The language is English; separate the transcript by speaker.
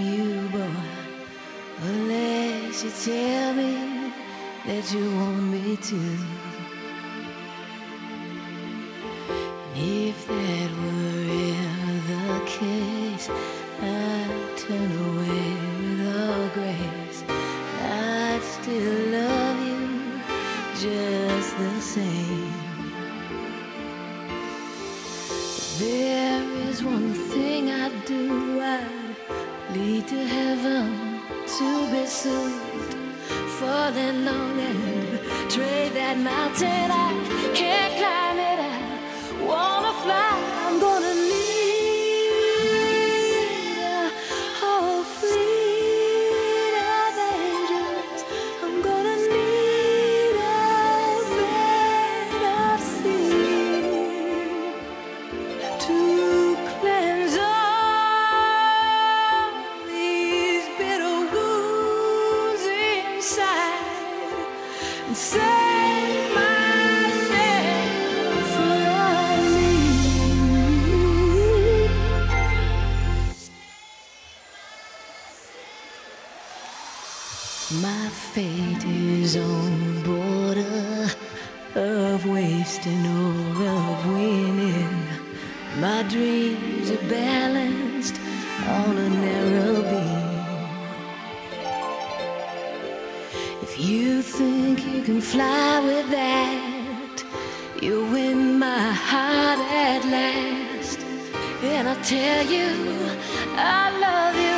Speaker 1: you, boy, unless you tell me that you want me to. The case, I'd turn away with all grace. I'd still love you just the same. There is one thing I'd do. I'd lead to heaven to be soothed. Falling on and trade that mountain. I can't climb it. I wanna fly. My fate is on the border of wasting or of winning. My dreams are balanced on a narrow You think you can fly with that, you win my heart at last. And I tell you, I love you